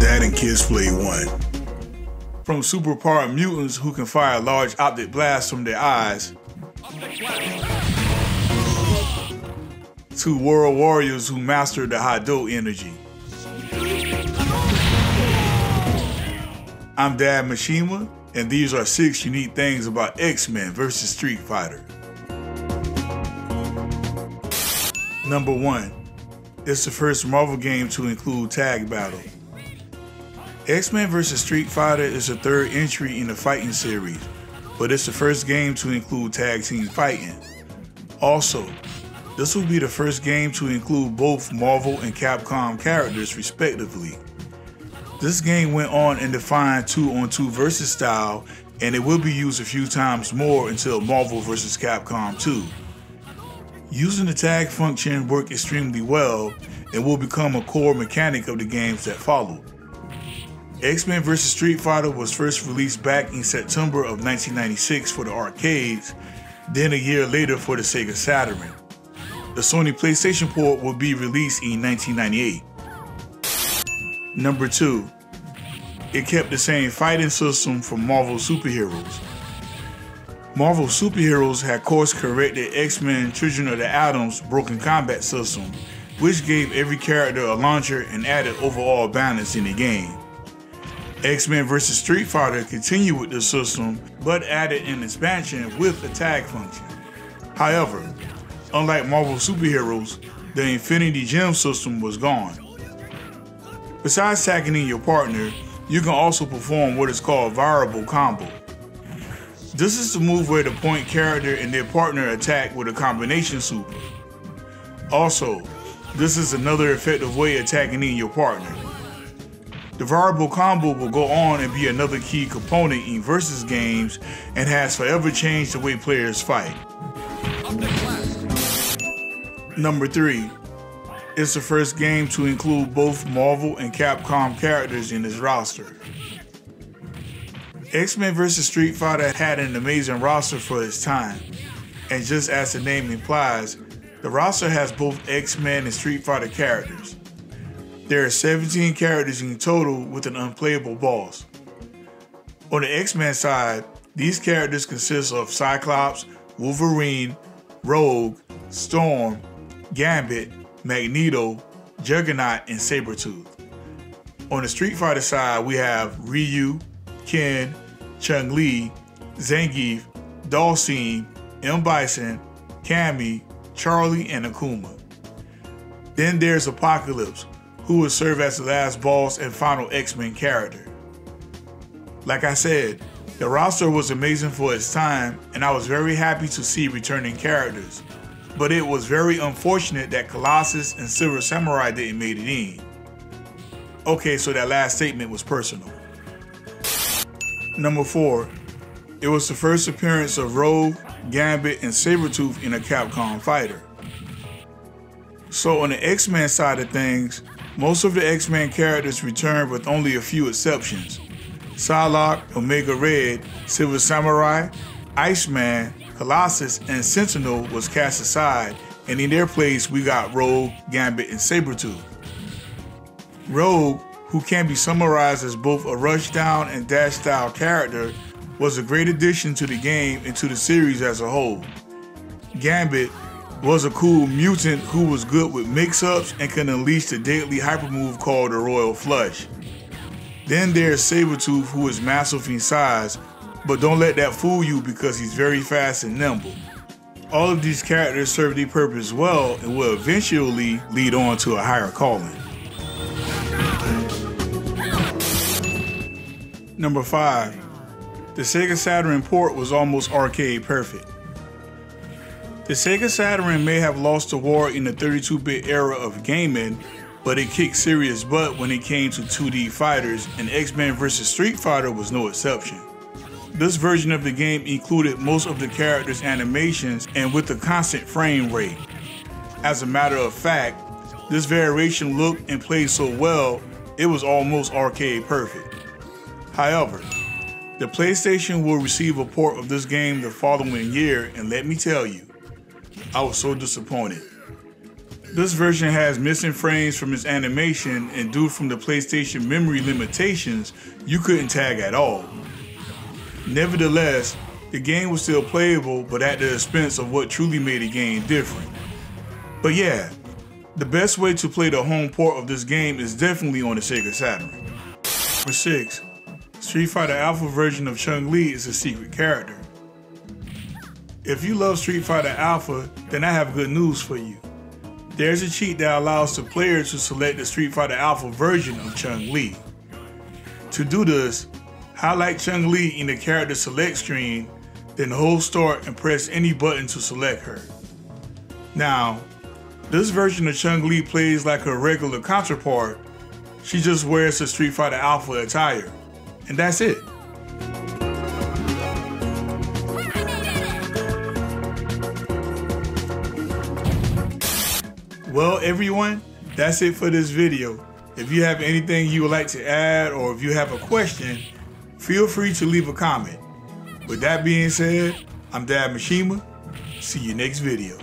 Dad and Kids Play 1. From superpowered mutants who can fire large optic blasts from their eyes, to world warriors who master the Hado energy. I'm Dad Mishima, and these are six unique things about X-Men versus Street Fighter. Number one, it's the first Marvel game to include tag battle. X-Men vs. Street Fighter is the third entry in the fighting series, but it's the first game to include tag team fighting. Also, this will be the first game to include both Marvel and Capcom characters respectively. This game went on and defined 2 on 2 versus style, and it will be used a few times more until Marvel vs. Capcom 2. Using the tag function worked extremely well and will become a core mechanic of the games that follow. X-Men vs. Street Fighter was first released back in September of 1996 for the arcades, then a year later for the Sega Saturn. The Sony PlayStation port will be released in 1998. Number 2. It kept the same fighting system from Marvel Superheroes. Marvel Superheroes had course corrected X-Men Children of the Atoms broken combat system, which gave every character a launcher and added overall balance in the game. X-Men vs. Street Fighter continued with the system, but added an expansion with the tag function. However, unlike Marvel Superheroes, the Infinity Gem system was gone. Besides tagging in your partner, you can also perform what is called variable combo. This is the move where the point character and their partner attack with a combination super. Also, this is another effective way of tagging in your partner. The variable combo will go on and be another key component in versus games and has forever changed the way players fight. Number 3. It's the first game to include both Marvel and Capcom characters in its roster. X-Men vs. Street Fighter had an amazing roster for its time, and just as the name implies, the roster has both X-Men and Street Fighter characters. There are 17 characters in total with an unplayable boss. On the X-Men side, these characters consist of Cyclops, Wolverine, Rogue, Storm, Gambit, Magneto, Juggernaut, and Sabretooth. On the Street Fighter side, we have Ryu, Ken, Chun-Li, Zangief, Dhalsim, M. Bison, Cammy, Charlie, and Akuma. Then there's Apocalypse, who will serve as the last boss and final X-Men character. Like I said, the roster was amazing for its time, and I was very happy to see returning characters but it was very unfortunate that Colossus and Silver Samurai didn't make it in. Okay, so that last statement was personal. Number 4. It was the first appearance of Rogue, Gambit, and Sabretooth in a Capcom fighter. So on the X-Men side of things, most of the X-Men characters returned with only a few exceptions. Psylocke, Omega Red, Silver Samurai, Iceman, Colossus and Sentinel was cast aside, and in their place we got Rogue, Gambit, and Sabretooth. Rogue, who can be summarized as both a rushdown and dash style character, was a great addition to the game and to the series as a whole. Gambit was a cool mutant who was good with mix-ups and can unleash the deadly hyper move called the Royal Flush. Then there's Sabretooth who is massive in size but don't let that fool you because he's very fast and nimble. All of these characters serve their purpose well and will eventually lead on to a higher calling. Number 5. The Sega Saturn port was almost arcade perfect. The Sega Saturn may have lost the war in the 32-bit era of gaming, but it kicked serious butt when it came to 2D fighters, and X-Men vs. Street Fighter was no exception. This version of the game included most of the characters' animations and with a constant frame rate. As a matter of fact, this variation looked and played so well, it was almost arcade perfect. However, the PlayStation will receive a port of this game the following year, and let me tell you, I was so disappointed. This version has missing frames from its animation, and due from the PlayStation memory limitations, you couldn't tag at all. Nevertheless, the game was still playable, but at the expense of what truly made the game different. But yeah, the best way to play the home port of this game is definitely on the Sega Saturn. For 6, Street Fighter Alpha version of Chun-Li is a secret character. If you love Street Fighter Alpha, then I have good news for you. There's a cheat that allows the player to select the Street Fighter Alpha version of Chun-Li. To do this, highlight Chun-Li in the character select screen, then hold start and press any button to select her. Now, this version of Chun-Li plays like her regular counterpart. She just wears the Street Fighter Alpha attire. And that's it. Well, everyone, that's it for this video. If you have anything you would like to add or if you have a question, feel free to leave a comment. With that being said, I'm Dad Mishima. See you next video.